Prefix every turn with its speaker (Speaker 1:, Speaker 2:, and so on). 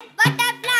Speaker 1: Butterfly.